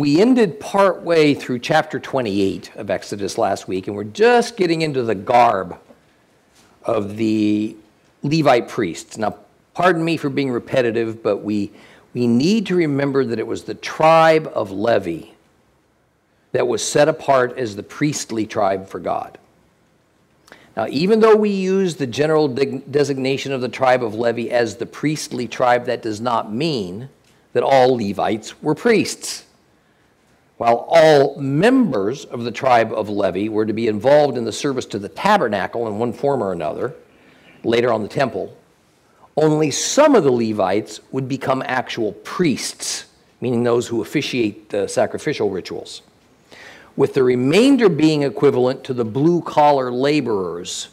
we ended part way through chapter 28 of Exodus last week, and we're just getting into the garb of the Levite priests. Now, pardon me for being repetitive, but we, we need to remember that it was the tribe of Levi that was set apart as the priestly tribe for God. Now, even though we use the general de- designation of the tribe of Levi as the priestly tribe, that does not mean that all Levites were priests. While all members of the tribe of Levi were to be involved in the service to the tabernacle in one form or another, later on the temple, only some of the Levites would become actual priests, meaning those who officiate the sacrificial rituals, with the remainder being equivalent to the blue collar laborers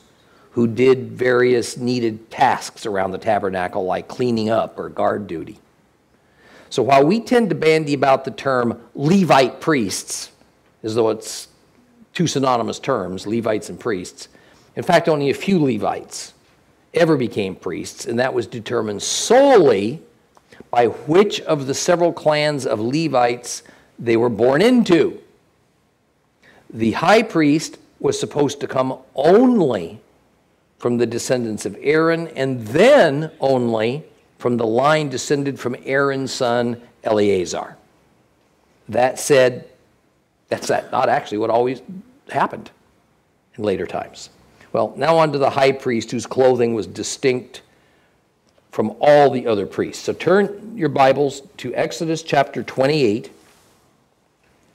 who did various needed tasks around the tabernacle, like cleaning up or guard duty. So while we tend to bandy about the term Levite priests, as though it's two synonymous terms, Levites and priests, in fact, only a few Levites ever became priests, and that was determined solely by which of the several clans of Levites they were born into. The high priest was supposed to come only from the descendants of Aaron, and then only from the line descended from Aaron's son Eleazar. That said, that's not actually what always happened in later times. Well, now on to the high priest whose clothing was distinct from all the other priests. So turn your Bibles to Exodus chapter 28.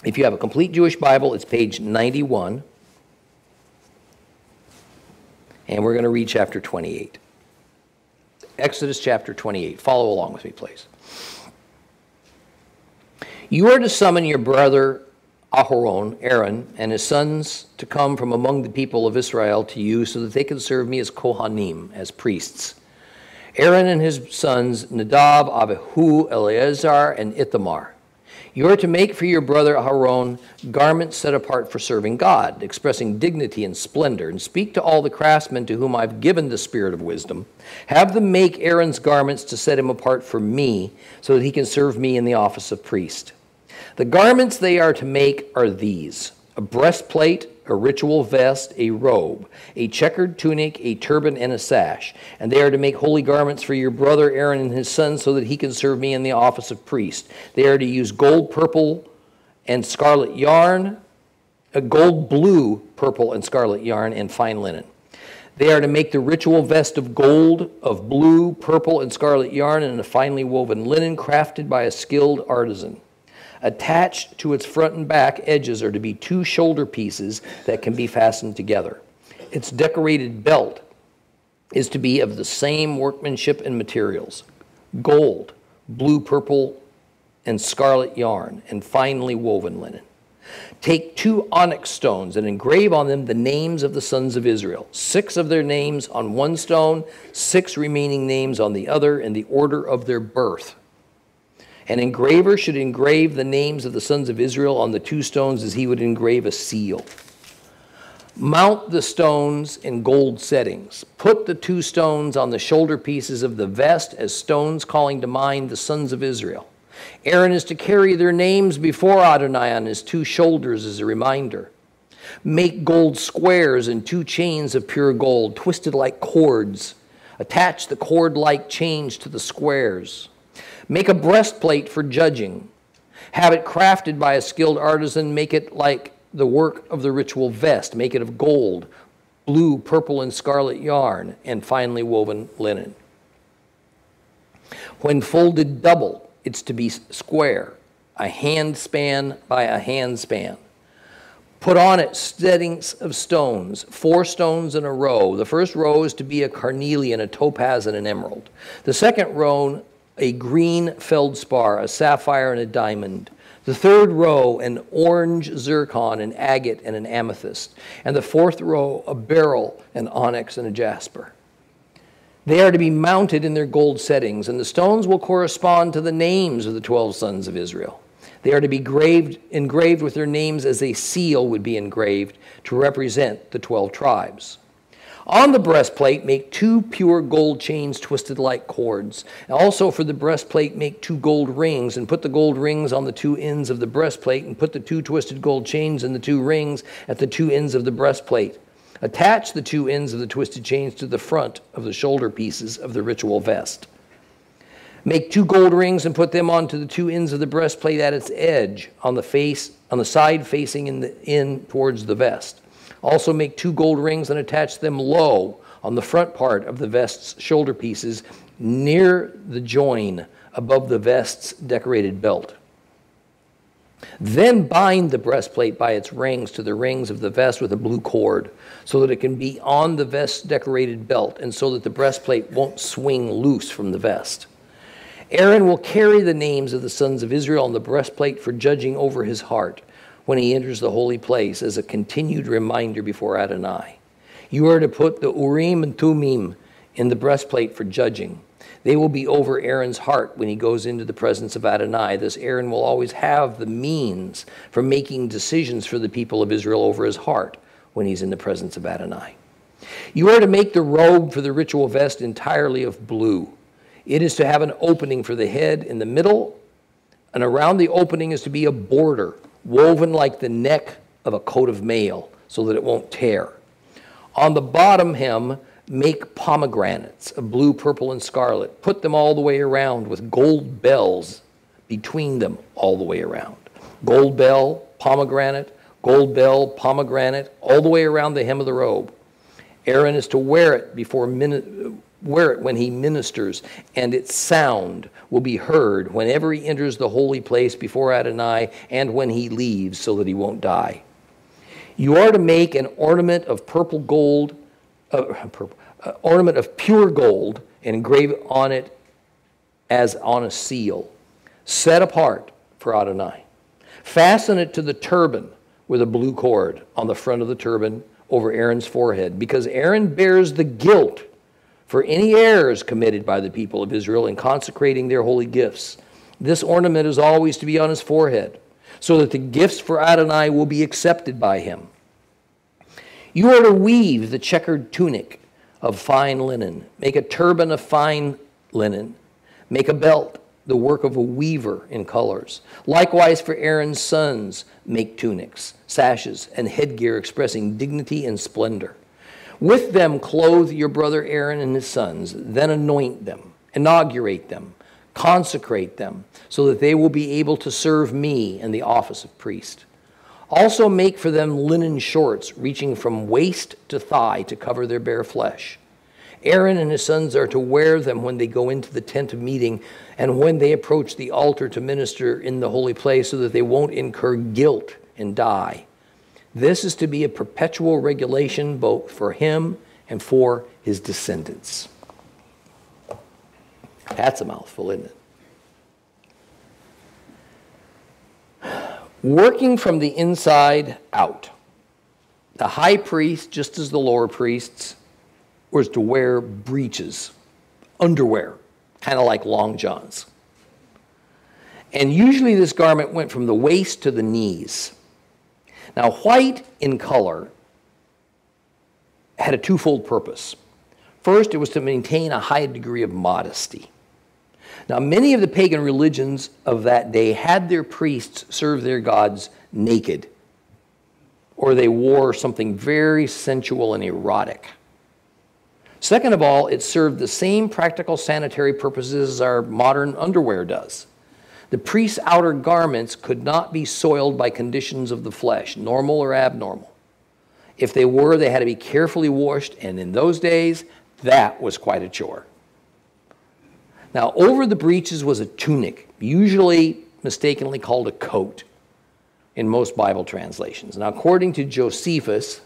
If you have a complete Jewish Bible, it's page 91. And we're going to read chapter 28. Exodus chapter 28. Follow along with me, please. You are to summon your brother Aharon, Aaron, and his sons to come from among the people of Israel to you so that they can serve me as Kohanim, as priests. Aaron and his sons, Nadab, Abihu, Eleazar, and Ithamar. You are to make for your brother Aaron garments set apart for serving God, expressing dignity and splendor, and speak to all the craftsmen to whom I've given the spirit of wisdom. Have them make Aaron's garments to set him apart for me, so that he can serve me in the office of priest. The garments they are to make are these a breastplate, a ritual vest, a robe, a checkered tunic, a turban, and a sash. And they are to make holy garments for your brother Aaron and his sons so that he can serve me in the office of priest. They are to use gold, purple, and scarlet yarn, a gold, blue, purple, and scarlet yarn, and fine linen. They are to make the ritual vest of gold, of blue, purple, and scarlet yarn, and a finely woven linen crafted by a skilled artisan. Attached to its front and back edges are to be two shoulder pieces that can be fastened together. Its decorated belt is to be of the same workmanship and materials gold, blue, purple, and scarlet yarn, and finely woven linen. Take two onyx stones and engrave on them the names of the sons of Israel, six of their names on one stone, six remaining names on the other, in the order of their birth. An engraver should engrave the names of the sons of Israel on the two stones as he would engrave a seal. Mount the stones in gold settings. Put the two stones on the shoulder pieces of the vest as stones calling to mind the sons of Israel. Aaron is to carry their names before Adonai on his two shoulders as a reminder. Make gold squares and two chains of pure gold, twisted like cords. Attach the cord like chains to the squares. Make a breastplate for judging. Have it crafted by a skilled artisan. Make it like the work of the ritual vest. Make it of gold, blue, purple, and scarlet yarn, and finely woven linen. When folded double, it's to be square, a hand span by a hand span. Put on it settings of stones, four stones in a row. The first row is to be a carnelian, a topaz, and an emerald. The second row a green feldspar, a sapphire, and a diamond. The third row, an orange zircon, an agate, and an amethyst. And the fourth row, a beryl, an onyx, and a jasper. They are to be mounted in their gold settings, and the stones will correspond to the names of the 12 sons of Israel. They are to be graved, engraved with their names as a seal would be engraved to represent the 12 tribes. On the breastplate, make two pure gold chains twisted like cords. Also, for the breastplate, make two gold rings, and put the gold rings on the two ends of the breastplate, and put the two twisted gold chains and the two rings at the two ends of the breastplate. Attach the two ends of the twisted chains to the front of the shoulder pieces of the ritual vest. Make two gold rings and put them onto the two ends of the breastplate at its edge on the face on the side facing in, the, in towards the vest. Also make two gold rings and attach them low on the front part of the vest's shoulder pieces near the join above the vest's decorated belt. Then bind the breastplate by its rings to the rings of the vest with a blue cord, so that it can be on the vest's decorated belt, and so that the breastplate won't swing loose from the vest. Aaron will carry the names of the sons of Israel on the breastplate for judging over his heart when he enters the holy place as a continued reminder before Adonai. You are to put the Urim and Thummim in the breastplate for judging. They will be over Aaron's heart when he goes into the presence of Adonai. Thus, Aaron will always have the means for making decisions for the people of Israel over his heart when he's in the presence of Adonai. You are to make the robe for the ritual vest entirely of blue. It is to have an opening for the head in the middle, and around the opening is to be a border woven like the neck of a coat of mail so that it won't tear. On the bottom hem, make pomegranates of blue, purple, and scarlet. Put them all the way around with gold bells between them all the way around. Gold bell, pomegranate, gold bell, pomegranate, all the way around the hem of the robe. Aaron is to wear it before wear it when he ministers, and its sound will be heard whenever he enters the holy place before Adonai and when he leaves, so that he won't die. You are to make an ornament of purple gold, uh, purple, uh, ornament of pure gold, and engrave on it as on a seal, set apart for Adonai. Fasten it to the turban with a blue cord on the front of the turban over Aaron's forehead, because Aaron bears the guilt for any errors committed by the people of Israel in consecrating their holy gifts. This ornament is always to be on his forehead, so that the gifts for Adonai will be accepted by him. You are to weave the checkered tunic of fine linen, make a turban of fine linen, make a belt, the work of a weaver in colors. Likewise, for Aaron's sons, make tunics, sashes, and headgear expressing dignity and splendor. With them clothe your brother Aaron and his sons, then anoint them, inaugurate them, consecrate them, so that they will be able to serve me in the office of priest. Also make for them linen shorts reaching from waist to thigh to cover their bare flesh. Aaron and his sons are to wear them when they go into the tent of meeting and when they approach the altar to minister in the holy place so that they won't incur guilt and die. This is to be a perpetual regulation both for him and for his descendants. That's a mouthful, isn't it? Working from the inside out. The high priest, just as the lower priests, was to wear breeches, underwear, kind of like long johns. And usually this garment went from the waist to the knees. Now, white in color had a twofold purpose. First, it was to maintain a high degree of modesty. Now, many of the pagan religions of that day had their priests serve their gods naked, or they wore something very sensual and erotic. Second of all, it served the same practical sanitary purposes as our modern underwear does. The priest's outer garments could not be soiled by conditions of the flesh, normal or abnormal. If they were, they had to be carefully washed, and in those days, that was quite a chore. Now, over the breeches was a tunic, usually mistakenly called a coat in most Bible translations. Now, according to Josephus,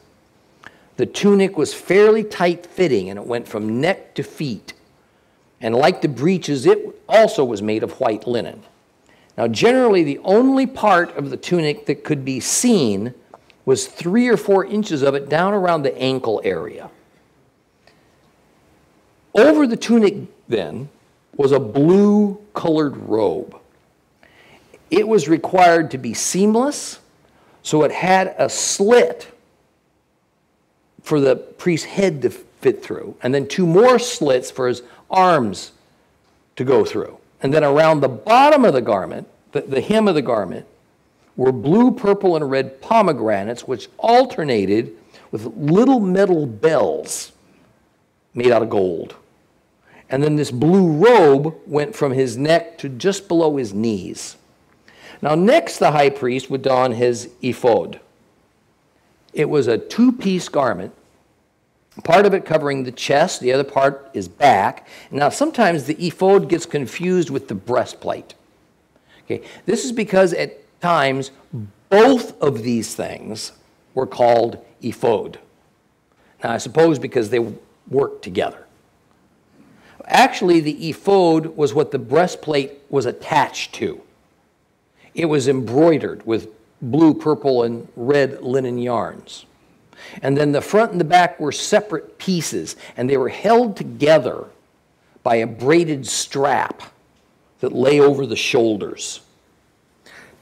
the tunic was fairly tight fitting and it went from neck to feet. And like the breeches, it also was made of white linen. Now, generally, the only part of the tunic that could be seen was three or four inches of it down around the ankle area. Over the tunic, then, was a blue colored robe. It was required to be seamless, so it had a slit for the priest's head to fit through, and then two more slits for his arms to go through. And then around the bottom of the garment, the, the hem of the garment, were blue, purple, and red pomegranates, which alternated with little metal bells made out of gold. And then this blue robe went from his neck to just below his knees. Now, next, the high priest would don his ephod. It was a two piece garment, part of it covering the chest, the other part is back. Now, sometimes the ephod gets confused with the breastplate. Okay, this is because at times both of these things were called ephod. Now, I suppose because they work together. Actually, the ephod was what the breastplate was attached to. It was embroidered with blue, purple, and red linen yarns. And then the front and the back were separate pieces, and they were held together by a braided strap that lay over the shoulders.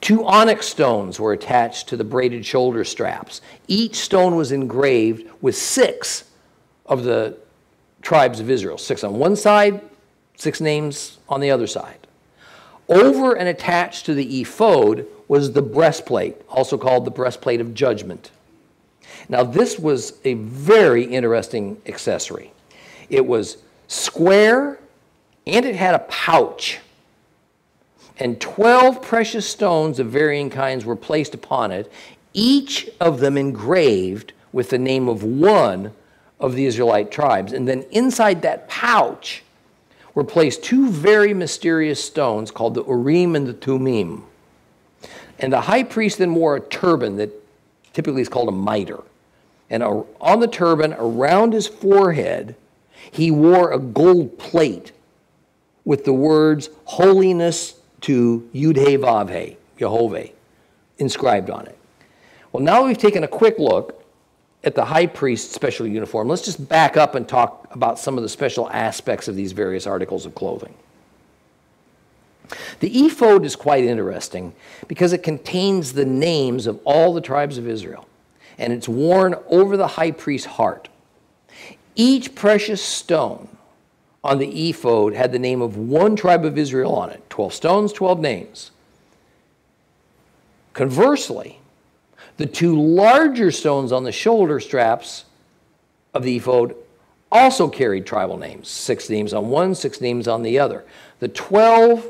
Two onyx stones were attached to the braided shoulder straps. Each stone was engraved with six of the tribes of Israel six on one side, six names on the other side. Over and attached to the ephod was the breastplate, also called the breastplate of judgment. Now, this was a very interesting accessory. It was square and it had a pouch. And 12 precious stones of varying kinds were placed upon it, each of them engraved with the name of one of the Israelite tribes. And then inside that pouch were placed two very mysterious stones called the Urim and the Tumim. And the high priest then wore a turban that typically is called a mitre. And on the turban, around his forehead, he wore a gold plate with the words holiness to Yud Heh Vav Heh, Jehovah, inscribed on it. Well, now we've taken a quick look at the high priest's special uniform, let's just back up and talk about some of the special aspects of these various articles of clothing. The ephod is quite interesting because it contains the names of all the tribes of Israel, and it's worn over the high priest's heart. Each precious stone on the ephod had the name of one tribe of Israel on it 12 stones, 12 names. Conversely, the two larger stones on the shoulder straps of the ephod also carried tribal names six names on one, six names on the other. The 12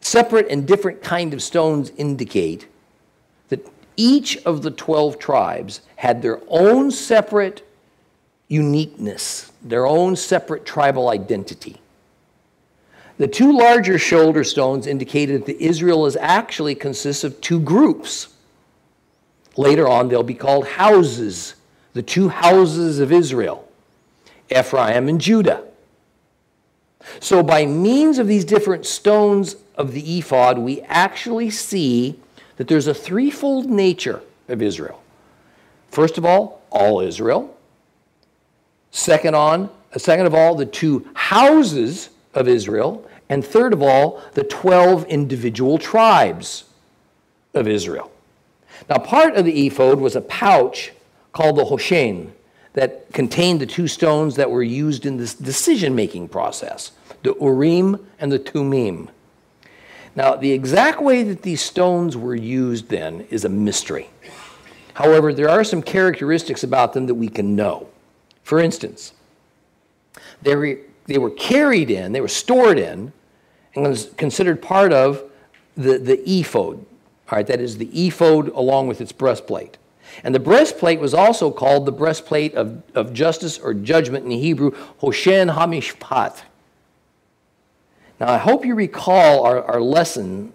separate and different kind of stones indicate each of the 12 tribes had their own separate uniqueness, their own separate tribal identity. The two larger shoulder stones indicated that Israel is actually consists of two groups. Later on, they'll be called houses, the two houses of Israel, Ephraim and Judah. So, by means of these different stones of the ephod, we actually see that there's a threefold nature of Israel. First of all, all Israel. Second on, second of all, the two houses of Israel, and third of all, the 12 individual tribes of Israel. Now, part of the ephod was a pouch called the hoshen that contained the two stones that were used in this decision making process the Urim and the Tumim. Now, the exact way that these stones were used then is a mystery. However, there are some characteristics about them that we can know. For instance, they were, they were carried in, they were stored in, and was considered part of the, the ephod, all right, that is the ephod along with its breastplate. And the breastplate was also called the breastplate of, of justice or judgment in Hebrew, Hoshen Hamishpat. Now, I hope you recall our, our lesson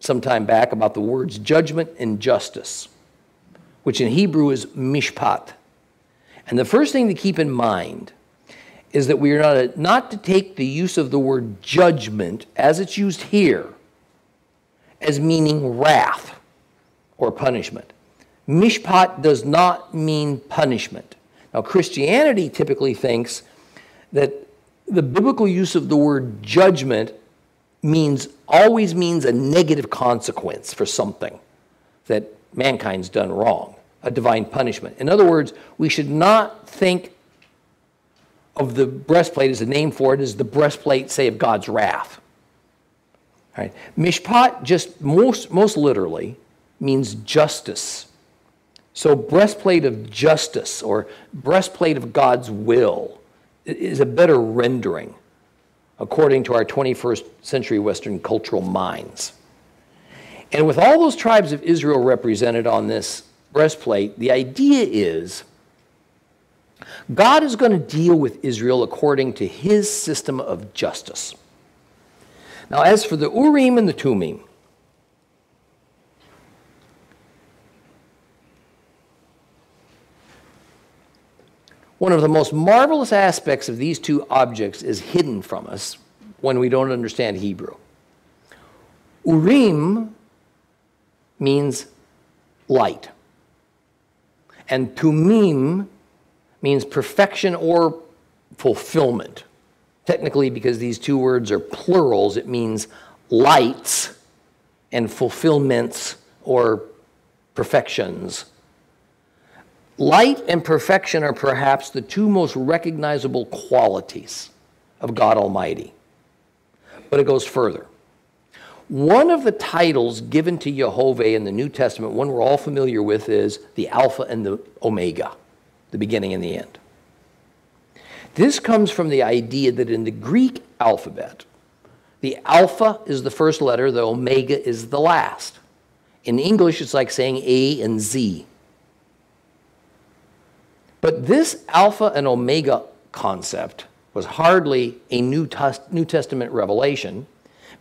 sometime back about the words judgment and justice, which in Hebrew is mishpat. And the first thing to keep in mind is that we are not, not to take the use of the word judgment as it's used here as meaning wrath or punishment. Mishpat does not mean punishment. Now, Christianity typically thinks that the biblical use of the word judgment means always means a negative consequence for something that mankind's done wrong, a divine punishment. In other words, we should not think of the breastplate as a name for it as the breastplate, say, of God's wrath. Right? Mishpat just most, most literally means justice. So, breastplate of justice or breastplate of God's will is a better rendering according to our 21st century Western cultural minds. And with all those tribes of Israel represented on this breastplate, the idea is God is going to deal with Israel according to his system of justice. Now, as for the Urim and the Tumim, one of the most marvelous aspects of these two objects is hidden from us when we don't understand Hebrew. Urim means light, and Tumim means perfection or fulfillment. Technically, because these two words are plurals, it means lights and fulfillments or perfections. Light and perfection are perhaps the two most recognizable qualities of God Almighty. But it goes further. One of the titles given to Jehovah in the New Testament, one we're all familiar with, is the Alpha and the Omega the beginning and the end. This comes from the idea that in the Greek alphabet, the alpha is the first letter, the omega is the last. In English, it's like saying A and Z. But this alpha and omega concept was hardly a New, New Testament revelation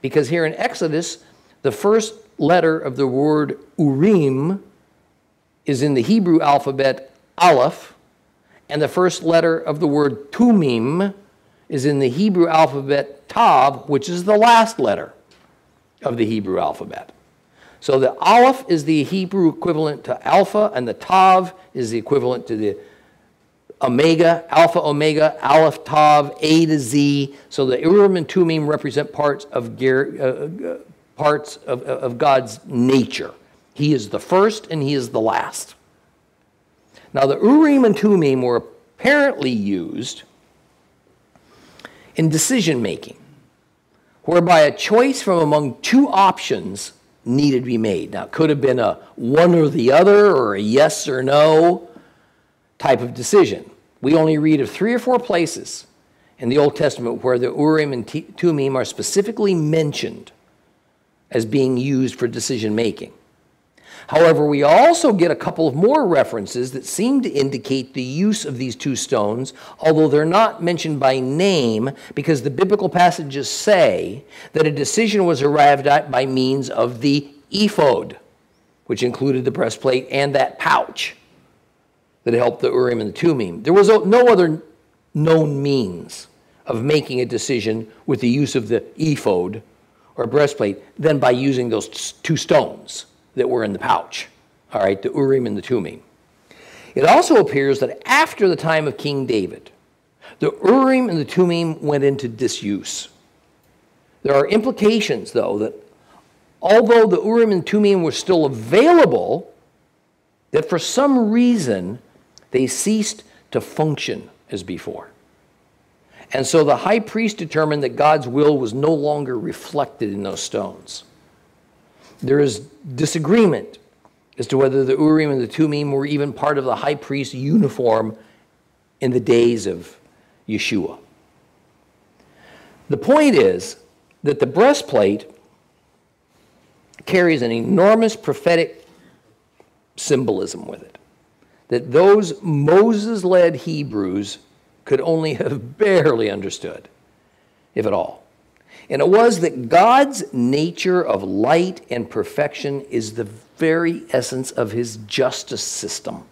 because here in Exodus, the first letter of the word Urim is in the Hebrew alphabet Aleph, and the first letter of the word tumim is in the Hebrew alphabet tav, which is the last letter of the Hebrew alphabet. So the aleph is the Hebrew equivalent to alpha, and the tav is the equivalent to the omega, alpha, omega, aleph, tav, A to Z. So the Urim and Tumim represent parts of, uh, uh, parts of, of God's nature. He is the first and he is the last. Now, the Urim and Tumim were apparently used in decision making, whereby a choice from among two options needed to be made. Now, it could have been a one or the other, or a yes or no type of decision. We only read of three or four places in the Old Testament where the Urim and Tumim are specifically mentioned as being used for decision making. However, we also get a couple of more references that seem to indicate the use of these two stones, although they're not mentioned by name, because the biblical passages say that a decision was arrived at by means of the ephod, which included the breastplate and that pouch that helped the Urim and the Tumim. There was no other known means of making a decision with the use of the ephod or breastplate than by using those two stones that were in the pouch, all right, the Urim and the Tumim. It also appears that after the time of King David, the Urim and the Tumim went into disuse. There are implications, though, that although the Urim and Tumim were still available, that for some reason they ceased to function as before. And so the high priest determined that God's will was no longer reflected in those stones. There is disagreement as to whether the Urim and the Tumim were even part of the high priest's uniform in the days of Yeshua. The point is that the breastplate carries an enormous prophetic symbolism with it. That those Moses led Hebrews could only have barely understood, if at all. And it was that God's nature of light and perfection is the very essence of his justice system.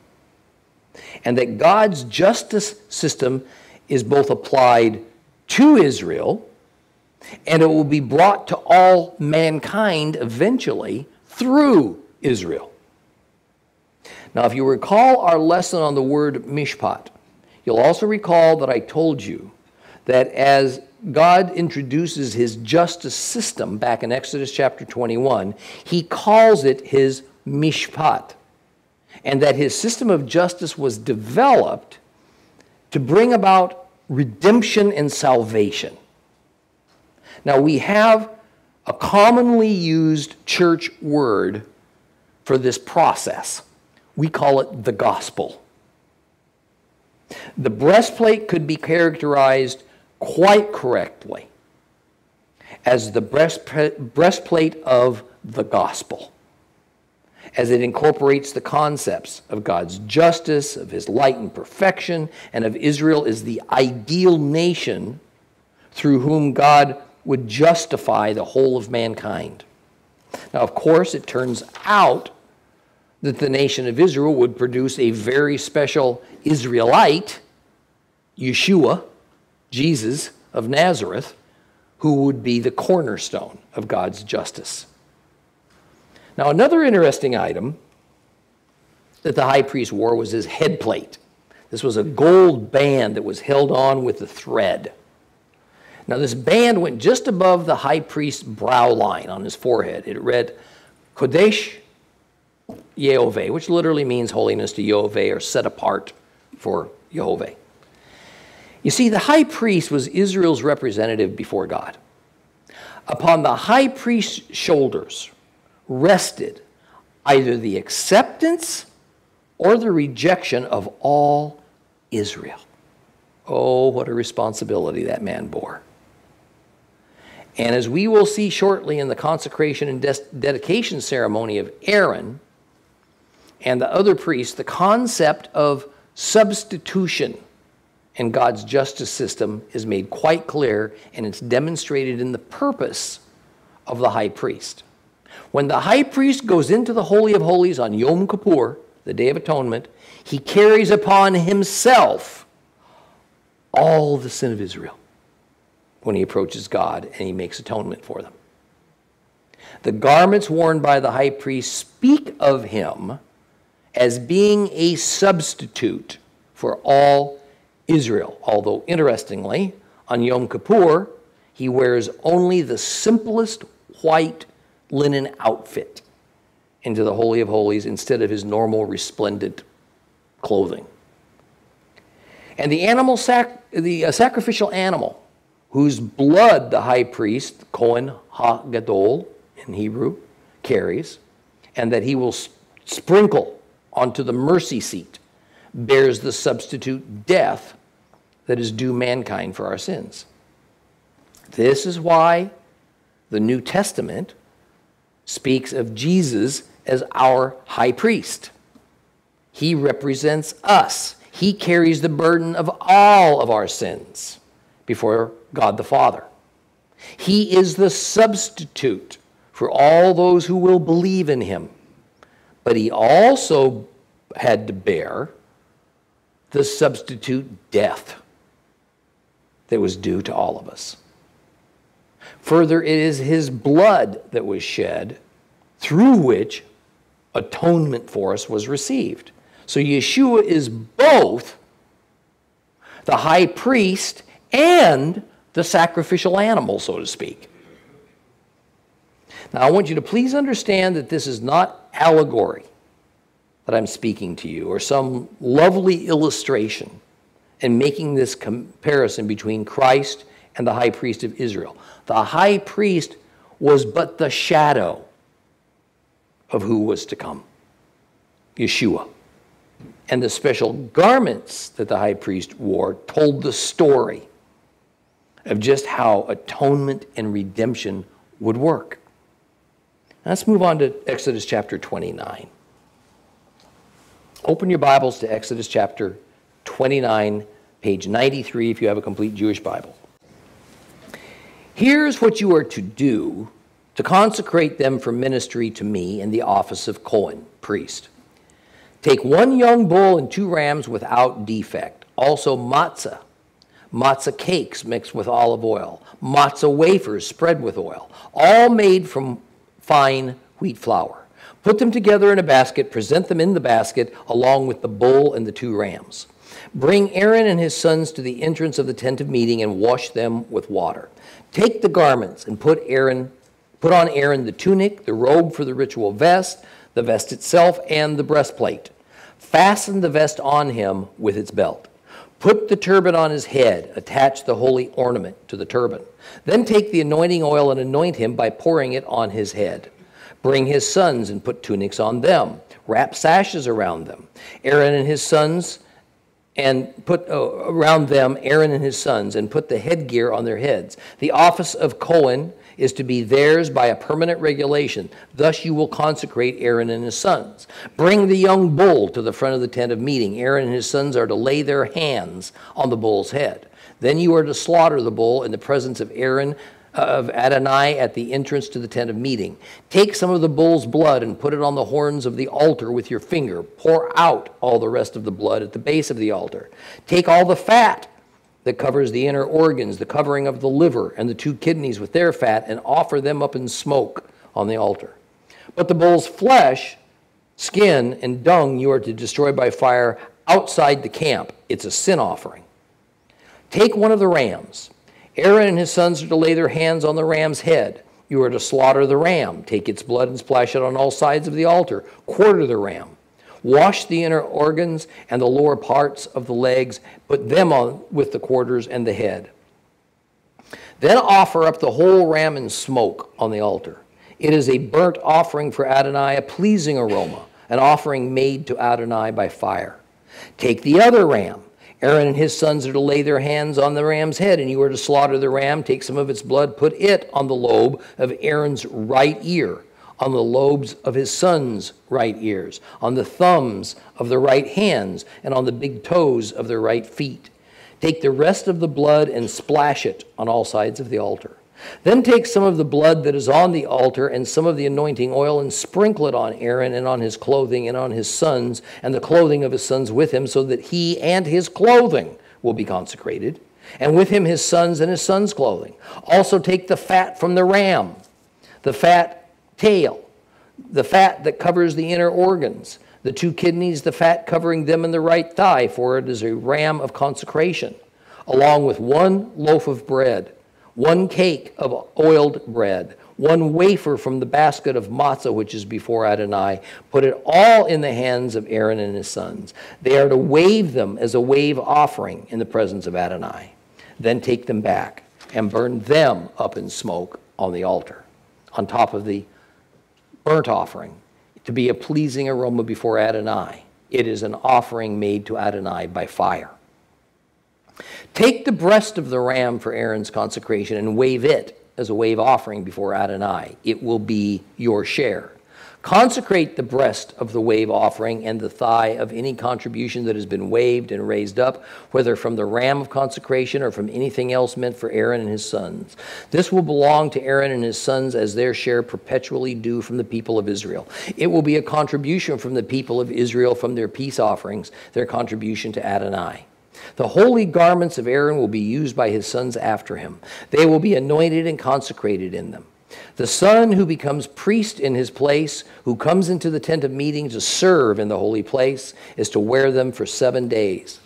And that God's justice system is both applied to Israel and it will be brought to all mankind eventually through Israel. Now, if you recall our lesson on the word mishpat, you'll also recall that I told you that as God introduces his justice system back in Exodus chapter 21. He calls it his mishpat. And that his system of justice was developed to bring about redemption and salvation. Now, we have a commonly used church word for this process. We call it the gospel. The breastplate could be characterized quite correctly as the breastplate of the gospel, as it incorporates the concepts of God's justice, of his light and perfection, and of Israel as the ideal nation through whom God would justify the whole of mankind. Now, of course, it turns out that the nation of Israel would produce a very special Israelite, Yeshua, Jesus of Nazareth, who would be the cornerstone of God's justice. Now, another interesting item that the high priest wore was his headplate. This was a gold band that was held on with a thread. Now, this band went just above the high priest's brow line on his forehead. It read, Kodesh Yehovah, which literally means holiness to Yehovah or set apart for Yehovah. You see, the high priest was Israel's representative before God. Upon the high priest's shoulders rested either the acceptance or the rejection of all Israel. Oh, what a responsibility that man bore. And as we will see shortly in the consecration and dedication ceremony of Aaron and the other priests, the concept of substitution in God's justice system is made quite clear and it's demonstrated in the purpose of the high priest. When the high priest goes into the Holy of Holies on Yom Kippur, the Day of Atonement, he carries upon himself all the sin of Israel when he approaches God and he makes atonement for them. The garments worn by the high priest speak of him as being a substitute for all Israel. Although, interestingly, on Yom Kippur, he wears only the simplest white linen outfit into the Holy of Holies instead of his normal resplendent clothing. And the animal sac- the uh, sacrificial animal whose blood the high priest, Cohen HaGadol in Hebrew, carries, and that he will sprinkle onto the mercy seat, bears the substitute death that is due mankind for our sins. This is why the New Testament speaks of Jesus as our high priest. He represents us. He carries the burden of all of our sins before God the Father. He is the substitute for all those who will believe in him. But he also had to bear the substitute death that was due to all of us. Further, it is his blood that was shed through which atonement for us was received. So Yeshua is both the high priest and the sacrificial animal, so to speak. Now, I want you to please understand that this is not allegory that I'm speaking to you or some lovely illustration in making this comparison between Christ and the high priest of Israel. The high priest was but the shadow of who was to come Yeshua. And the special garments that the high priest wore told the story of just how atonement and redemption would work. Let's move on to Exodus chapter 29. Open your Bibles to Exodus chapter 29, page 93, if you have a complete Jewish Bible. Here's what you are to do to consecrate them for ministry to me in the office of Cohen, priest. Take one young bull and two rams without defect, also matzah matzah cakes mixed with olive oil, matzah wafers spread with oil, all made from fine wheat flour. Put them together in a basket, present them in the basket along with the bull and the two rams. Bring Aaron and his sons to the entrance of the tent of meeting and wash them with water. Take the garments and put Aaron put on Aaron the tunic, the robe for the ritual vest, the vest itself and the breastplate. Fasten the vest on him with its belt. Put the turban on his head, attach the holy ornament to the turban. Then take the anointing oil and anoint him by pouring it on his head. Bring his sons and put tunics on them. Wrap sashes around them. Aaron and his sons and put uh, around them Aaron and his sons and put the headgear on their heads. The office of Cohen is to be theirs by a permanent regulation. Thus you will consecrate Aaron and his sons. Bring the young bull to the front of the tent of meeting. Aaron and his sons are to lay their hands on the bull's head. Then you are to slaughter the bull in the presence of Aaron uh, of Adonai at the entrance to the tent of meeting. Take some of the bull's blood and put it on the horns of the altar with your finger. Pour out all the rest of the blood at the base of the altar. Take all the fat that covers the inner organs, the covering of the liver, and the two kidneys with their fat, and offer them up in smoke on the altar. But the bull's flesh, skin, and dung you are to destroy by fire outside the camp. It's a sin offering. Take one of the rams. Aaron and his sons are to lay their hands on the ram's head. You are to slaughter the ram, take its blood and splash it on all sides of the altar. Quarter the ram. Wash the inner organs and the lower parts of the legs, put them on with the quarters and the head. Then offer up the whole ram in smoke on the altar. It is a burnt offering for Adonai, a pleasing aroma, an offering made to Adonai by fire. Take the other ram. Aaron and his sons are to lay their hands on the ram's head, and you are to slaughter the ram, take some of its blood, put it on the lobe of Aaron's right ear on the lobes of his son's right ears, on the thumbs of the right hands, and on the big toes of their right feet. Take the rest of the blood and splash it on all sides of the altar. Then take some of the blood that is on the altar and some of the anointing oil and sprinkle it on Aaron and on his clothing and on his sons and the clothing of his sons with him, so that he and his clothing will be consecrated, and with him his sons and his sons' clothing. Also take the fat from the ram, the fat tail, the fat that covers the inner organs, the two kidneys, the fat covering them in the right thigh, for it is a ram of consecration, along with one loaf of bread, one cake of oiled bread, one wafer from the basket of matzah which is before Adonai. Put it all in the hands of Aaron and his sons. They are to wave them as a wave offering in the presence of Adonai. Then take them back and burn them up in smoke on the altar, on top of the burnt offering to be a pleasing aroma before Adonai. It is an offering made to Adonai by fire. Take the breast of the ram for Aaron's consecration and wave it as a wave offering before Adonai. It will be your share. Consecrate the breast of the wave offering and the thigh of any contribution that has been waved and raised up, whether from the ram of consecration or from anything else meant for Aaron and his sons. This will belong to Aaron and his sons as their share perpetually due from the people of Israel. It will be a contribution from the people of Israel from their peace offerings, their contribution to Adonai. The holy garments of Aaron will be used by his sons after him. They will be anointed and consecrated in them. The son who becomes priest in his place, who comes into the tent of meeting to serve in the holy place, is to wear them for seven days.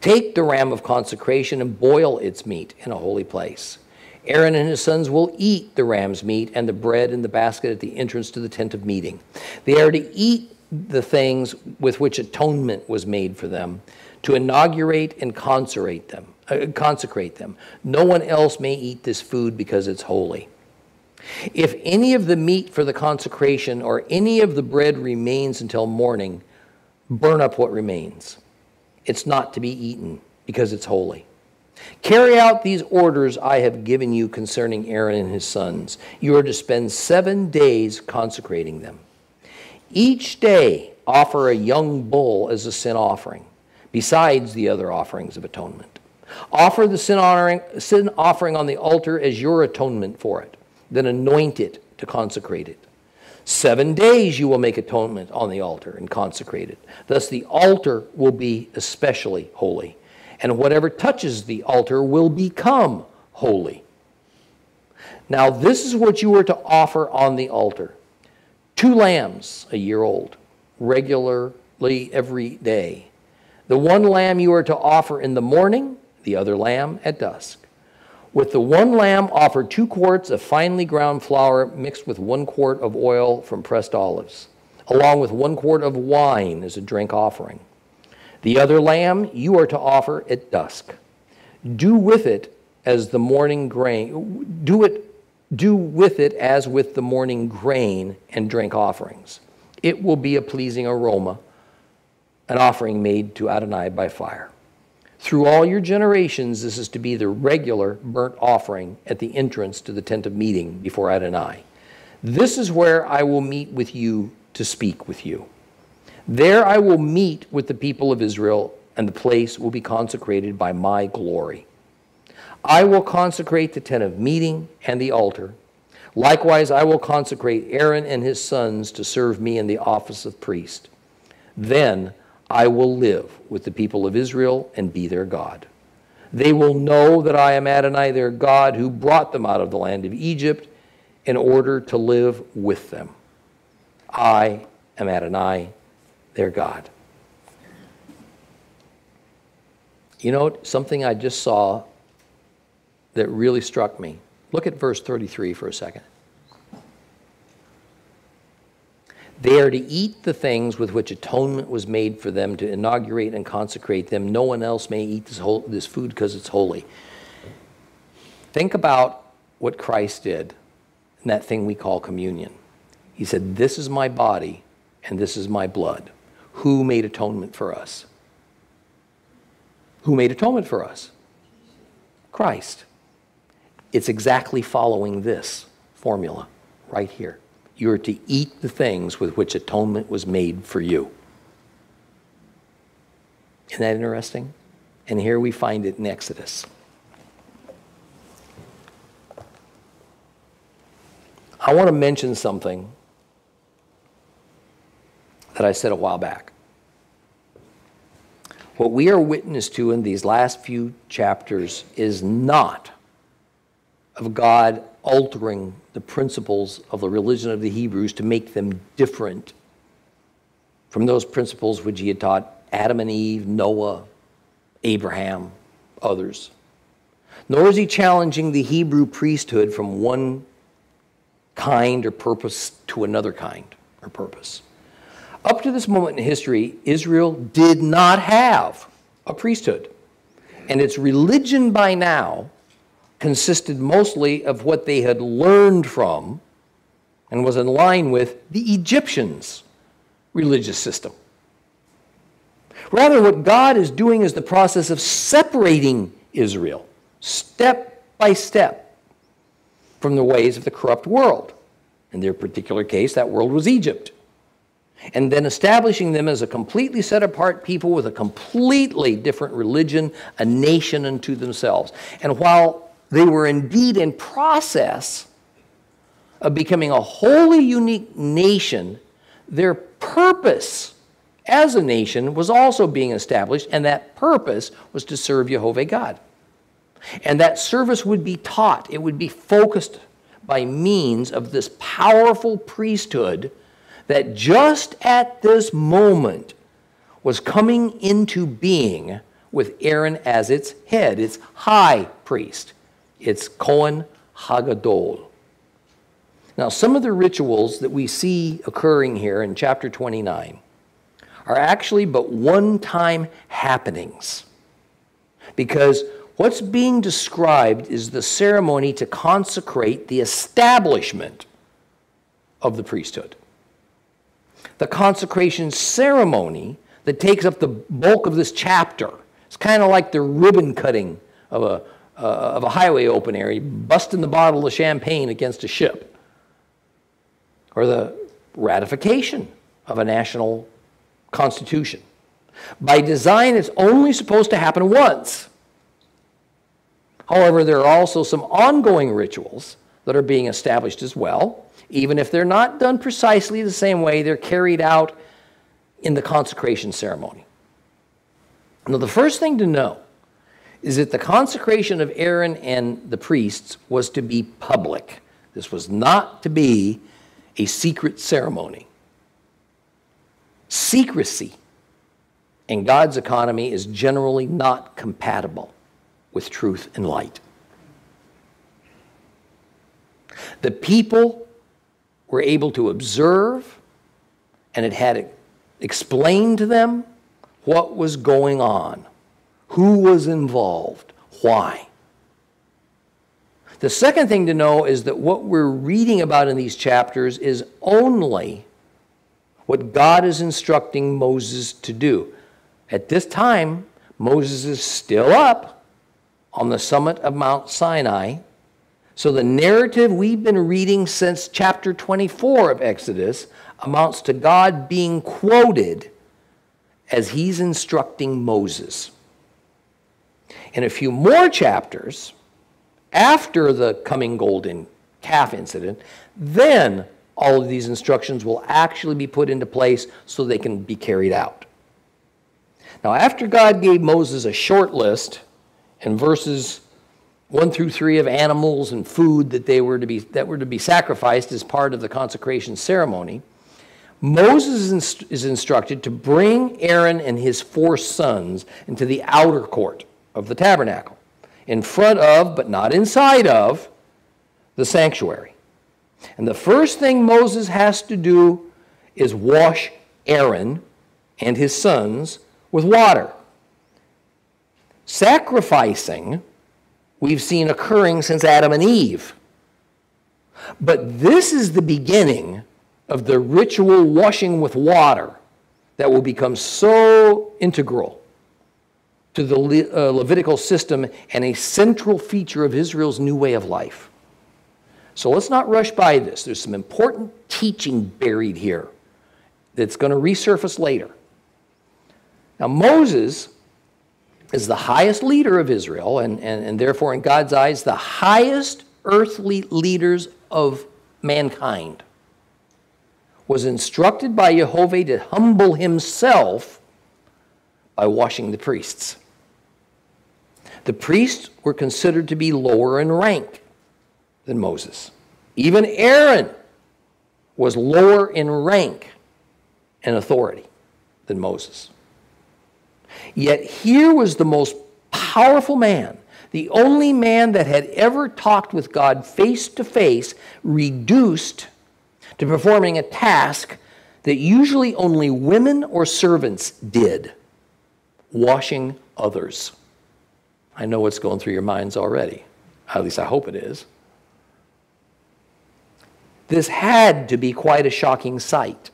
Take the ram of consecration and boil its meat in a holy place. Aaron and his sons will eat the ram's meat and the bread in the basket at the entrance to the tent of meeting. They are to eat the things with which atonement was made for them, to inaugurate and consecrate them. Uh, consecrate them. No one else may eat this food because it's holy. If any of the meat for the consecration or any of the bread remains until morning, burn up what remains. It's not to be eaten because it's holy. Carry out these orders I have given you concerning Aaron and his sons. You are to spend seven days consecrating them. Each day, offer a young bull as a sin offering, besides the other offerings of atonement. Offer the sin, honoring, sin offering on the altar as your atonement for it then anoint it to consecrate it. Seven days you will make atonement on the altar and consecrate it. Thus, the altar will be especially holy, and whatever touches the altar will become holy. Now, this is what you are to offer on the altar two lambs a year old, regularly every day. The one lamb you are to offer in the morning, the other lamb at dusk. With the one lamb, offer two quarts of finely ground flour mixed with one quart of oil from pressed olives, along with one quart of wine as a drink offering. The other lamb you are to offer at dusk. Do with it as the morning grain, do it do with it as with the morning grain and drink offerings. It will be a pleasing aroma, an offering made to Adonai by fire. Through all your generations, this is to be the regular burnt offering at the entrance to the tent of meeting before Adonai. This is where I will meet with you to speak with you. There I will meet with the people of Israel, and the place will be consecrated by my glory. I will consecrate the tent of meeting and the altar. Likewise, I will consecrate Aaron and his sons to serve me in the office of priest. Then I will live with the people of Israel and be their God. They will know that I am Adonai, their God, who brought them out of the land of Egypt in order to live with them. I am Adonai, their God. You know, something I just saw that really struck me. Look at verse 33 for a second. They are to eat the things with which atonement was made for them to inaugurate and consecrate them. No one else may eat this, whole, this food because it's holy. Think about what Christ did in that thing we call communion. He said, This is my body and this is my blood. Who made atonement for us? Who made atonement for us? Christ. It's exactly following this formula right here. You are to eat the things with which atonement was made for you. Isn't that interesting? And here we find it in Exodus. I want to mention something that I said a while back. What we are witness to in these last few chapters is not of God altering the principles of the religion of the Hebrews to make them different from those principles which he had taught Adam and Eve, Noah, Abraham, others. Nor is he challenging the Hebrew priesthood from one kind or purpose to another kind or purpose. Up to this moment in history, Israel did not have a priesthood. And its religion by now consisted mostly of what they had learned from and was in line with the Egyptians' religious system. Rather, what God is doing is the process of separating Israel step by step from the ways of the corrupt world. In their particular case, that world was Egypt. And then establishing them as a completely set apart people with a completely different religion, a nation unto themselves. And while they were indeed in process of becoming a wholly unique nation. Their purpose as a nation was also being established, and that purpose was to serve Jehovah God. And that service would be taught, it would be focused by means of this powerful priesthood that just at this moment was coming into being with Aaron as its head, its high priest. It's Kohen Hagadol. Now, some of the rituals that we see occurring here in chapter 29 are actually but one time happenings. Because what's being described is the ceremony to consecrate the establishment of the priesthood. The consecration ceremony that takes up the bulk of this chapter. It's kind of like the ribbon cutting of a, uh, of a highway open area, busting the bottle of champagne against a ship, or the ratification of a national constitution. By design, it's only supposed to happen once. However, there are also some ongoing rituals that are being established as well. Even if they're not done precisely the same way, they're carried out in the consecration ceremony. Now, the first thing to know is that the consecration of Aaron and the priests was to be public. This was not to be a secret ceremony. Secrecy in God's economy is generally not compatible with truth and light. The people were able to observe, and it had explained to them what was going on, who was involved, why. The second thing to know is that what we're reading about in these chapters is only what God is instructing Moses to do. At this time, Moses is still up on the summit of Mount Sinai. So the narrative we've been reading since chapter 24 of Exodus amounts to God being quoted as he's instructing Moses. In a few more chapters, after the coming golden calf incident, then all of these instructions will actually be put into place so they can be carried out. Now, after God gave Moses a short list in verses 1 through 3 of animals and food that, they were to be, that were to be sacrificed as part of the consecration ceremony, Moses is instructed to bring Aaron and his four sons into the outer court of the tabernacle in front of, but not inside of, the sanctuary. And the first thing Moses has to do is wash Aaron and his sons with water. Sacrificing, we've seen occurring since Adam and Eve. But this is the beginning of the ritual washing with water that will become so integral to the Le- uh, Levitical system and a central feature of Israel's new way of life. So let's not rush by this. There's some important teaching buried here that's going to resurface later. Now, Moses is the highest leader of Israel, and, and, and therefore, in God's eyes, the highest earthly leaders of mankind, was instructed by Jehovah to humble himself by washing the priests. The priests were considered to be lower in rank than Moses. Even Aaron was lower in rank and authority than Moses. Yet here was the most powerful man, the only man that had ever talked with God face to face, reduced to performing a task that usually only women or servants did washing others. I know what's going through your minds already. At least I hope it is. This had to be quite a shocking sight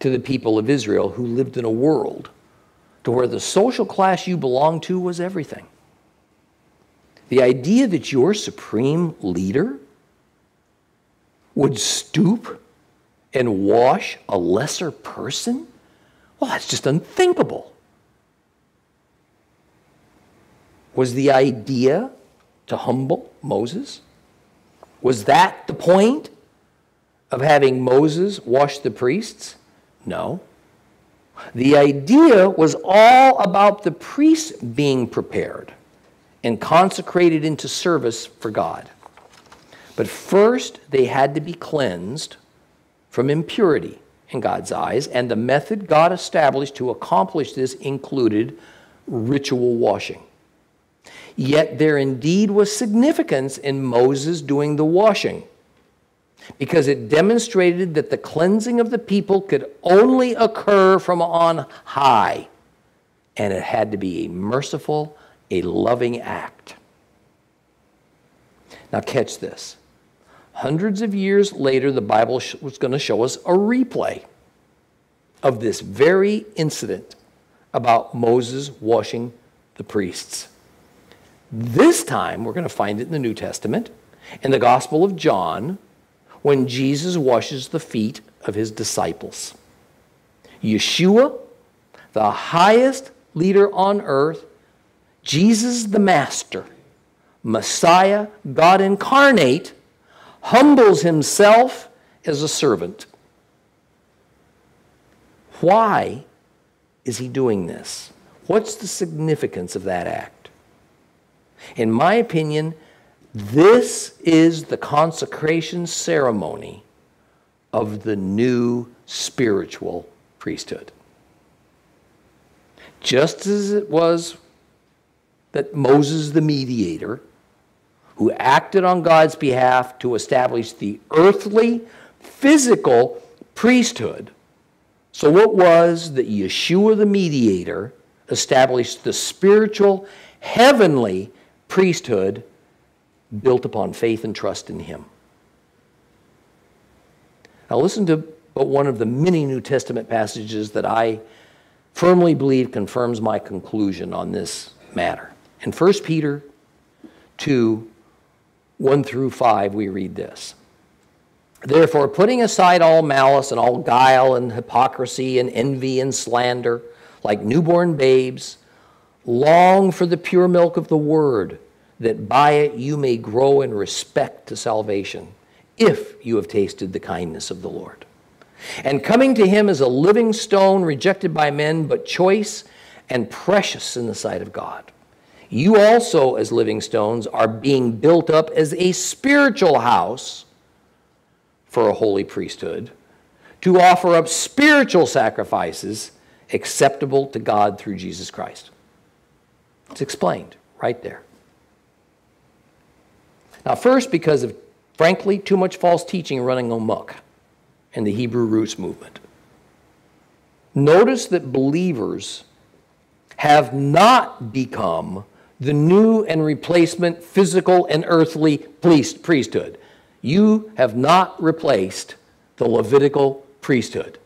to the people of Israel who lived in a world to where the social class you belonged to was everything. The idea that your supreme leader would stoop and wash a lesser person? Well, that's just unthinkable. Was the idea to humble Moses? Was that the point of having Moses wash the priests? No. The idea was all about the priests being prepared and consecrated into service for God. But first, they had to be cleansed from impurity in God's eyes, and the method God established to accomplish this included ritual washing. Yet there indeed was significance in Moses doing the washing because it demonstrated that the cleansing of the people could only occur from on high, and it had to be a merciful, a loving act. Now, catch this. Hundreds of years later, the Bible was going to show us a replay of this very incident about Moses washing the priests. This time, we're going to find it in the New Testament, in the Gospel of John, when Jesus washes the feet of his disciples. Yeshua, the highest leader on earth, Jesus the Master, Messiah, God incarnate, humbles himself as a servant. Why is he doing this? What's the significance of that act? In my opinion, this is the consecration ceremony of the new spiritual priesthood. Just as it was that Moses, the mediator, who acted on God's behalf to establish the earthly, physical priesthood, So it was that Yeshua the mediator established the spiritual, heavenly priesthood built upon faith and trust in him. Now, listen to but one of the many New Testament passages that I firmly believe confirms my conclusion on this matter. In 1 Peter 2 1 through 5, we read this. Therefore, putting aside all malice and all guile and hypocrisy and envy and slander, like newborn babes, long for the pure milk of the word, that by it you may grow in respect to salvation, if you have tasted the kindness of the Lord. And coming to him as a living stone rejected by men, but choice and precious in the sight of God. You also, as living stones, are being built up as a spiritual house for a holy priesthood to offer up spiritual sacrifices acceptable to God through Jesus Christ. It's explained right there. Now, first, because of, frankly, too much false teaching running amok in the Hebrew roots movement. Notice that believers have not become the new and replacement physical and earthly priesthood. You have not replaced the Levitical priesthood.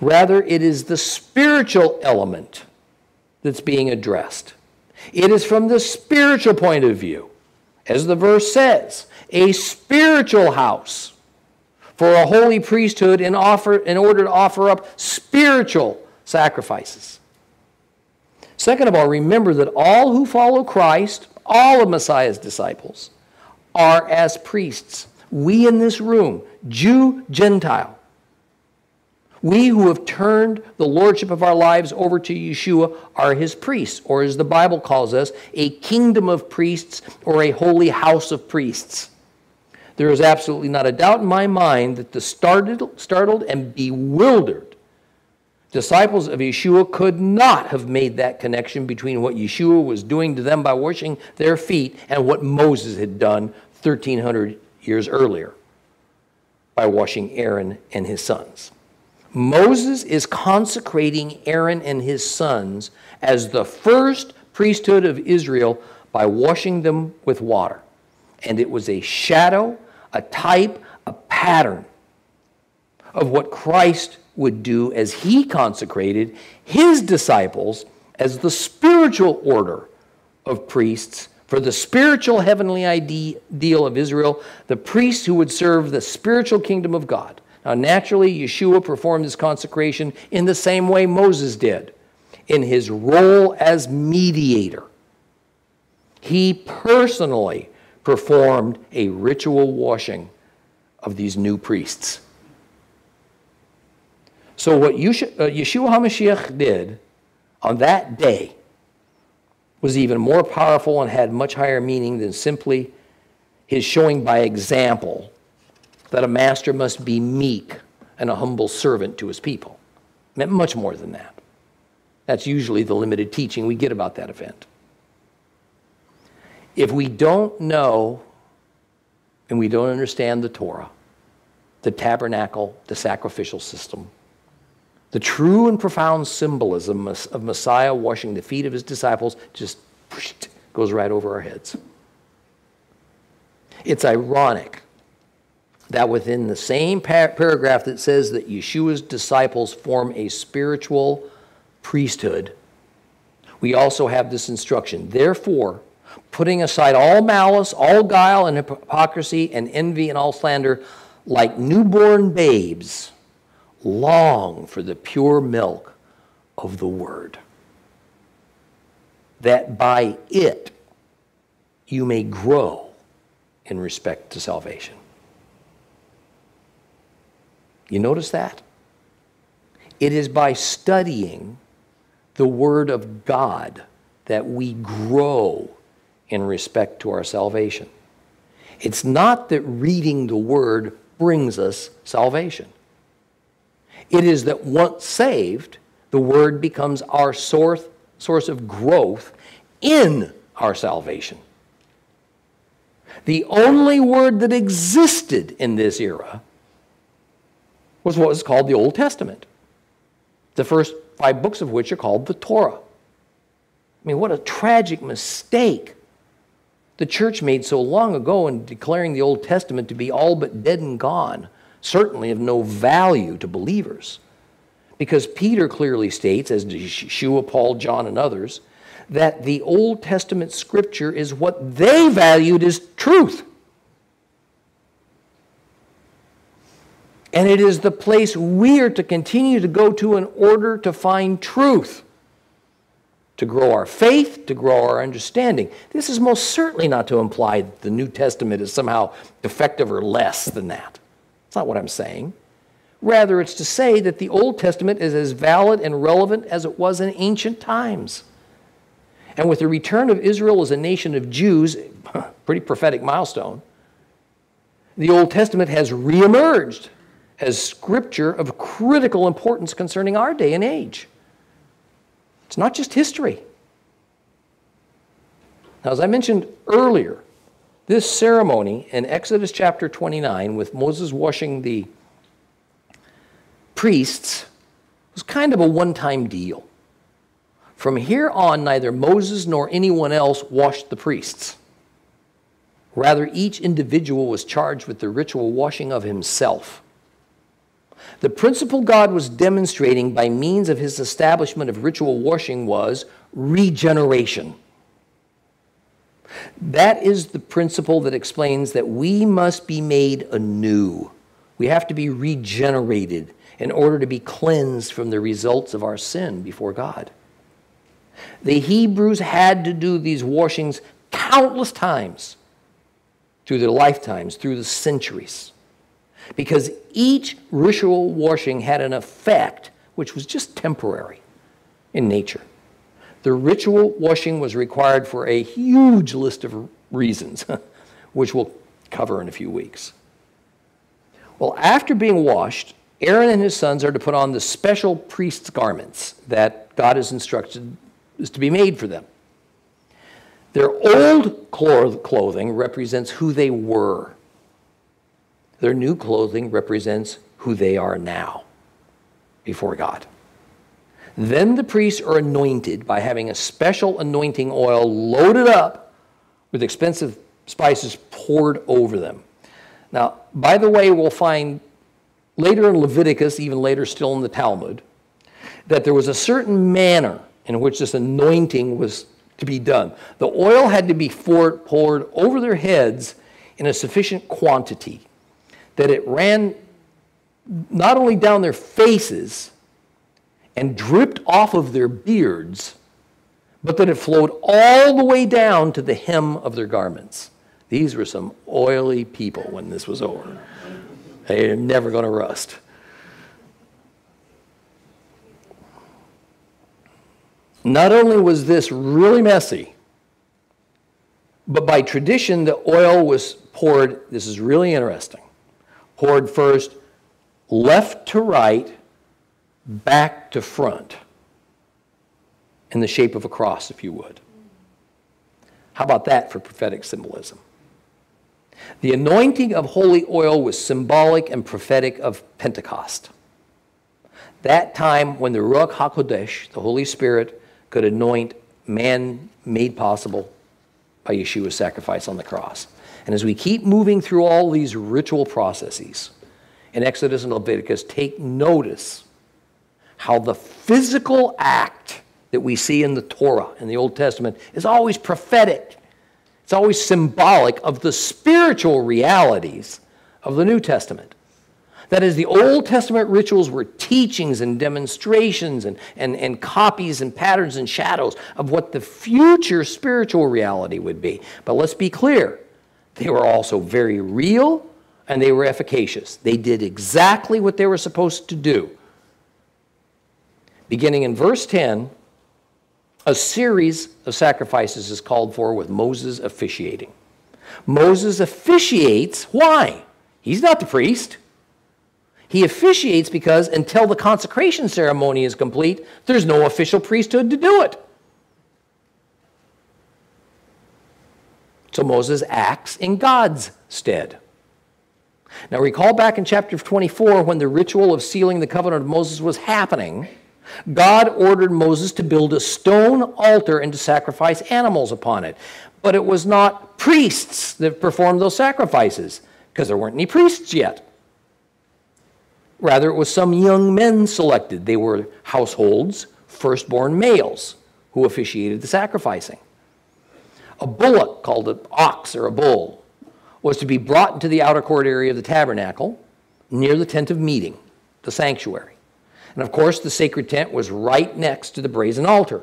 Rather, it is the spiritual element that's being addressed. It is from the spiritual point of view, as the verse says, a spiritual house for a holy priesthood in, offer, in order to offer up spiritual sacrifices. Second of all, remember that all who follow Christ, all of Messiah's disciples, are as priests. We in this room, Jew, Gentile, we who have turned the lordship of our lives over to Yeshua are his priests, or as the Bible calls us, a kingdom of priests or a holy house of priests. There is absolutely not a doubt in my mind that the startled, startled and bewildered disciples of Yeshua could not have made that connection between what Yeshua was doing to them by washing their feet and what Moses had done 1,300 years earlier by washing Aaron and his sons. Moses is consecrating Aaron and his sons as the first priesthood of Israel by washing them with water. And it was a shadow, a type, a pattern of what Christ would do as he consecrated his disciples as the spiritual order of priests for the spiritual heavenly ideal of Israel, the priests who would serve the spiritual kingdom of God. Now, naturally, Yeshua performed this consecration in the same way Moses did, in his role as mediator. He personally performed a ritual washing of these new priests. So, what uh, Yeshua HaMashiach did on that day was even more powerful and had much higher meaning than simply his showing by example that a master must be meek and a humble servant to his people. It meant much more than that. That's usually the limited teaching we get about that event. If we don't know and we don't understand the Torah, the tabernacle, the sacrificial system, the true and profound symbolism of Messiah washing the feet of his disciples just goes right over our heads. It's ironic that within the same paragraph that says that Yeshua's disciples form a spiritual priesthood, we also have this instruction. Therefore, putting aside all malice, all guile, and hypocrisy, and envy, and all slander, like newborn babes, long for the pure milk of the word, that by it you may grow in respect to salvation. You notice that? It is by studying the Word of God that we grow in respect to our salvation. It's not that reading the Word brings us salvation. It is that once saved, the Word becomes our source, source of growth in our salvation. The only word that existed in this era was what was called the Old Testament, the first five books of which are called the Torah. I mean, what a tragic mistake the church made so long ago in declaring the Old Testament to be all but dead and gone, certainly of no value to believers. Because Peter clearly states, as did Yeshua, Paul, John, and others, that the Old Testament scripture is what they valued as truth. And it is the place we are to continue to go to in order to find truth, to grow our faith, to grow our understanding. This is most certainly not to imply that the New Testament is somehow defective or less than that. That's not what I'm saying. Rather, it's to say that the Old Testament is as valid and relevant as it was in ancient times. And with the return of Israel as a nation of Jews, pretty prophetic milestone, the Old Testament has reemerged as scripture of critical importance concerning our day and age. It's not just history. Now, as I mentioned earlier, this ceremony in Exodus chapter 29, with Moses washing the priests, was kind of a one time deal. From here on, neither Moses nor anyone else washed the priests. Rather, each individual was charged with the ritual washing of himself. The principle God was demonstrating by means of his establishment of ritual washing was regeneration. That is the principle that explains that we must be made anew. We have to be regenerated in order to be cleansed from the results of our sin before God. The Hebrews had to do these washings countless times through their lifetimes, through the centuries, because each ritual washing had an effect which was just temporary in nature. The ritual washing was required for a huge list of reasons, which we'll cover in a few weeks. Well, after being washed, Aaron and his sons are to put on the special priest's garments that God has instructed is to be made for them. Their old clothing represents who they were. Their new clothing represents who they are now before God. Then the priests are anointed by having a special anointing oil loaded up with expensive spices poured over them. Now, by the way, we'll find later in Leviticus, even later still in the Talmud, that there was a certain manner in which this anointing was to be done. The oil had to be poured over their heads in a sufficient quantity that it ran not only down their faces and dripped off of their beards, but that it flowed all the way down to the hem of their garments. These were some oily people when this was over. They're never going to rust. Not only was this really messy, but by tradition, the oil was poured, this is really interesting, poured first left to right, back to front, in the shape of a cross, if you would. How about that for prophetic symbolism? The anointing of holy oil was symbolic and prophetic of Pentecost. That time when the Ruach HaKodesh, the Holy Spirit, could anoint man made possible by Yeshua's sacrifice on the cross. And as we keep moving through all these ritual processes in Exodus and Leviticus, take notice how the physical act that we see in the Torah in the Old Testament is always prophetic. It's always symbolic of the spiritual realities of the New Testament. That is, the Old Testament rituals were teachings and demonstrations and, and, and copies and patterns and shadows of what the future spiritual reality would be. But let's be clear, they were also very real and they were efficacious. They did exactly what they were supposed to do. Beginning in verse 10, a series of sacrifices is called for with Moses officiating. Moses officiates. Why? He's not the priest. He officiates because until the consecration ceremony is complete, there's no official priesthood to do it. So Moses acts in God's stead. Now, recall back in chapter 24 when the ritual of sealing the covenant of Moses was happening, God ordered Moses to build a stone altar and to sacrifice animals upon it. But it was not priests that performed those sacrifices because there weren't any priests yet. Rather, it was some young men selected. They were households, firstborn males, who officiated the sacrificing. A bullock, called an ox or a bull, was to be brought into the outer court area of the tabernacle near the tent of meeting, the sanctuary. And of course, the sacred tent was right next to the brazen altar.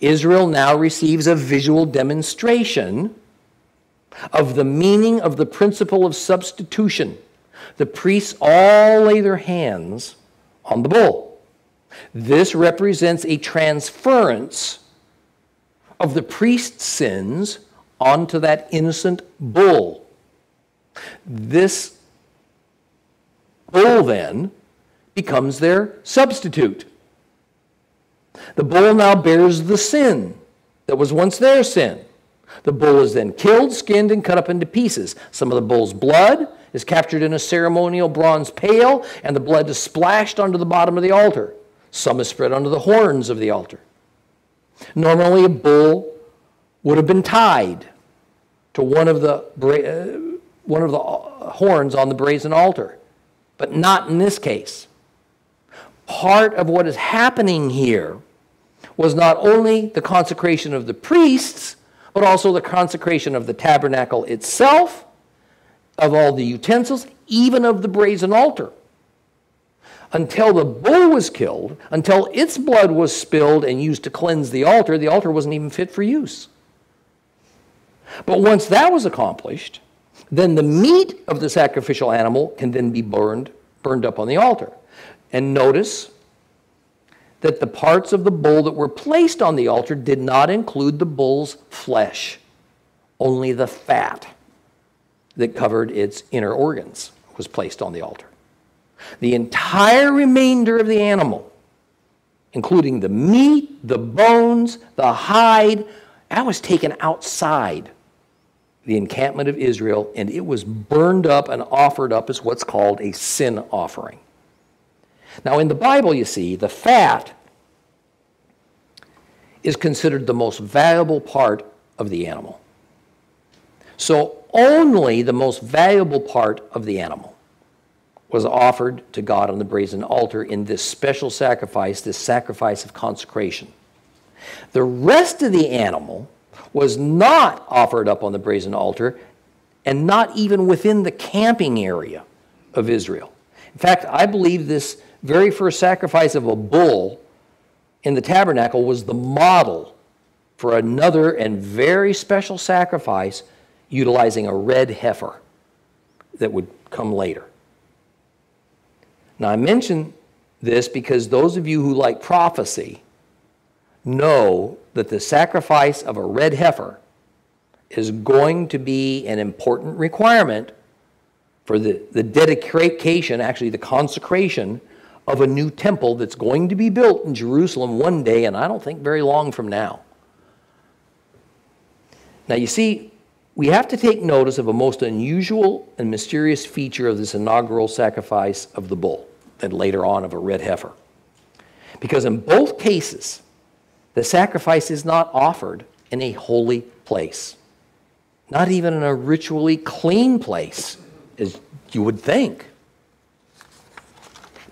Israel now receives a visual demonstration of the meaning of the principle of substitution. The priests all lay their hands on the bull. This represents a transference of the priest's sins onto that innocent bull. This bull then becomes their substitute. The bull now bears the sin that was once their sin. The bull is then killed, skinned, and cut up into pieces. Some of the bull's blood is captured in a ceremonial bronze pail, and the blood is splashed onto the bottom of the altar. Some is spread onto the horns of the altar. Normally, a bull would have been tied to one of the, uh, one of the uh, horns on the brazen altar, but not in this case. Part of what is happening here was not only the consecration of the priests, but also the consecration of the tabernacle itself, of all the utensils, even of the brazen altar. Until the bull was killed, until its blood was spilled and used to cleanse the altar, the altar wasn't even fit for use. But once that was accomplished, then the meat of the sacrificial animal can then be burned, burned up on the altar. And notice that the parts of the bull that were placed on the altar did not include the bull's flesh, only the fat that covered its inner organs was placed on the altar. The entire remainder of the animal, including the meat, the bones, the hide, that was taken outside the encampment of Israel, and it was burned up and offered up as what's called a sin offering. Now, in the Bible, you see, the fat is considered the most valuable part of the animal. So, only the most valuable part of the animal was offered to God on the brazen altar in this special sacrifice, this sacrifice of consecration. The rest of the animal was not offered up on the brazen altar and not even within the camping area of Israel. In fact, I believe this very first sacrifice of a bull in the tabernacle was the model for another and very special sacrifice utilizing a red heifer that would come later. Now, I mention this because those of you who like prophecy know that the sacrifice of a red heifer is going to be an important requirement for the, the dedication, actually, the consecration of a new temple that's going to be built in Jerusalem one day, and I don't think very long from now. Now, you see, we have to take notice of a most unusual and mysterious feature of this inaugural sacrifice of the bull, and later on of a red heifer. Because in both cases, the sacrifice is not offered in a holy place, not even in a ritually clean place, as you would think.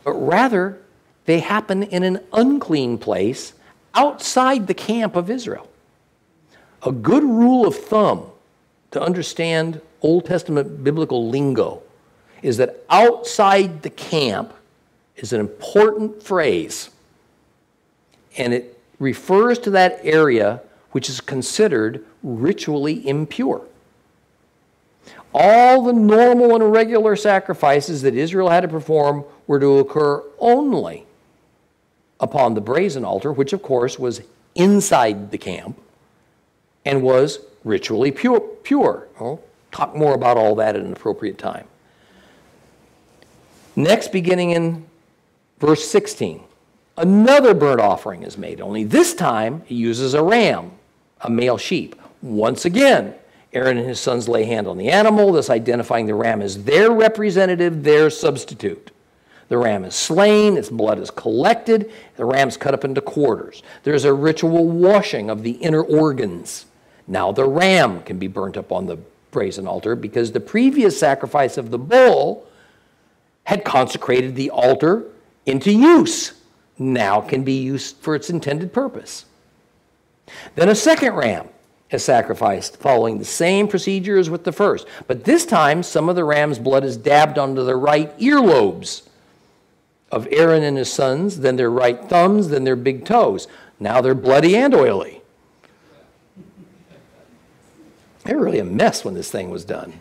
But rather, they happen in an unclean place outside the camp of Israel. A good rule of thumb to understand Old Testament biblical lingo is that outside the camp is an important phrase, and it refers to that area which is considered ritually impure. All the normal and regular sacrifices that Israel had to perform were to occur only upon the brazen altar, which of course was inside the camp and was ritually pure. pure. I'll talk more about all that at an appropriate time. Next, beginning in verse 16. Another burnt offering is made, only this time he uses a ram, a male sheep. Once again, Aaron and his sons lay hand on the animal, thus identifying the ram as their representative, their substitute. The ram is slain, its blood is collected, the ram's cut up into quarters. There's a ritual washing of the inner organs. Now the ram can be burnt up on the brazen altar because the previous sacrifice of the bull had consecrated the altar into use. Now can be used for its intended purpose. Then a second ram is sacrificed following the same procedure as with the first. But this time, some of the ram's blood is dabbed onto the right earlobes of Aaron and his sons, then their right thumbs, then their big toes. Now they're bloody and oily. They're really a mess when this thing was done.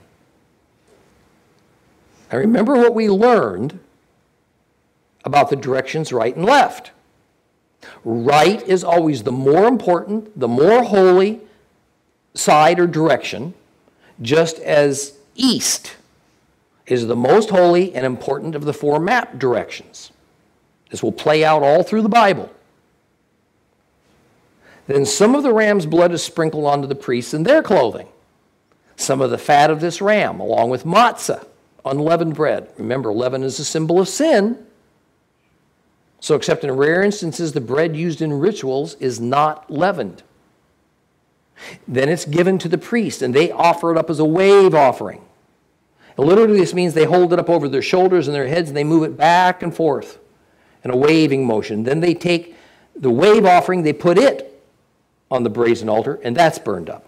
I remember what we learned about the directions right and left. Right is always the more important, the more holy side or direction, just as east is the most holy and important of the four map directions. This will play out all through the Bible. Then some of the ram's blood is sprinkled onto the priests in their clothing. Some of the fat of this ram, along with matzah, unleavened bread. Remember, leaven is a symbol of sin. So, except in rare instances, the bread used in rituals is not leavened. Then it's given to the priest, and they offer it up as a wave offering. Literally, this means they hold it up over their shoulders and their heads, and they move it back and forth in a waving motion. Then they take the wave offering, they put it on the brazen altar, and that's burned up.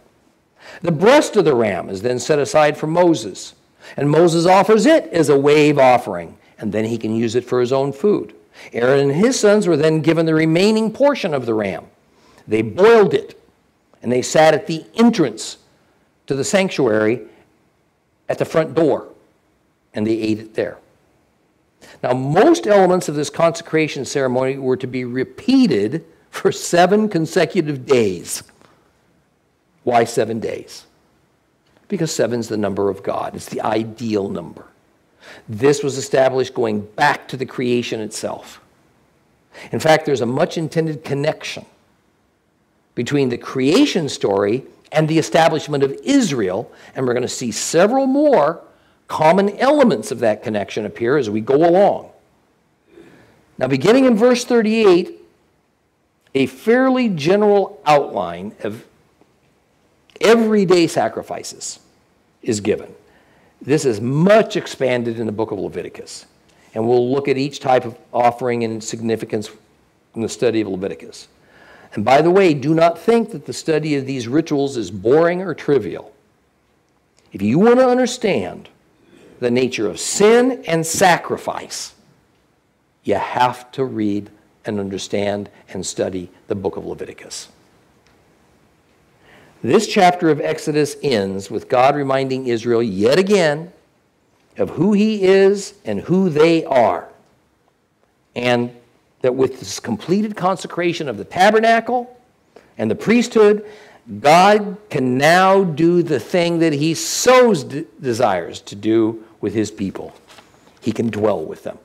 The breast of the ram is then set aside for Moses, and Moses offers it as a wave offering, and then he can use it for his own food. Aaron and his sons were then given the remaining portion of the ram. They boiled it, and they sat at the entrance to the sanctuary at the front door, and they ate it there. Now, most elements of this consecration ceremony were to be repeated for seven consecutive days. Why seven days? Because seven's the number of God, it's the ideal number. This was established going back to the creation itself. In fact, there's a much intended connection between the creation story and the establishment of Israel, and we're going to see several more common elements of that connection appear as we go along. Now, beginning in verse 38, a fairly general outline of everyday sacrifices is given. This is much expanded in the book of Leviticus. And we'll look at each type of offering and significance in the study of Leviticus. And by the way, do not think that the study of these rituals is boring or trivial. If you want to understand the nature of sin and sacrifice, you have to read and understand and study the book of Leviticus. This chapter of Exodus ends with God reminding Israel yet again of who he is and who they are. And that with this completed consecration of the tabernacle and the priesthood, God can now do the thing that he so desires to do with his people. He can dwell with them.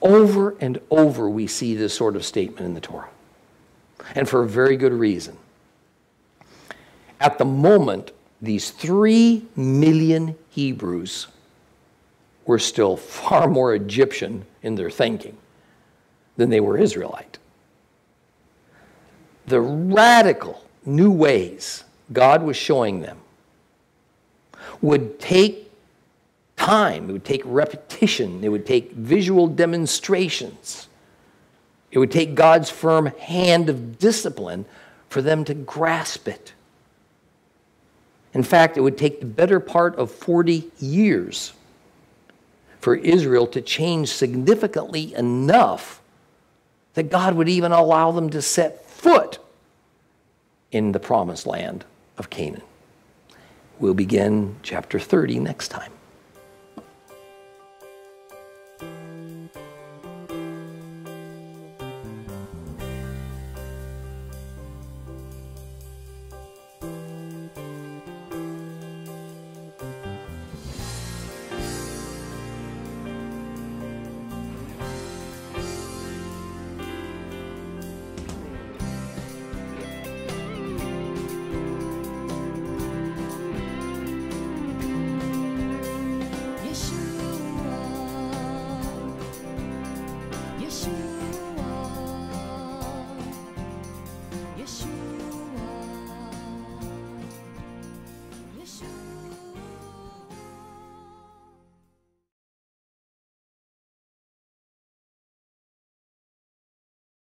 Over and over, we see this sort of statement in the Torah. And for a very good reason. At the moment, these three million Hebrews were still far more Egyptian in their thinking than they were Israelite. The radical new ways God was showing them would take time, it would take repetition, it would take visual demonstrations, it would take God's firm hand of discipline for them to grasp it. In fact, it would take the better part of 40 years for Israel to change significantly enough that God would even allow them to set foot in the promised land of Canaan. We'll begin chapter 30 next time.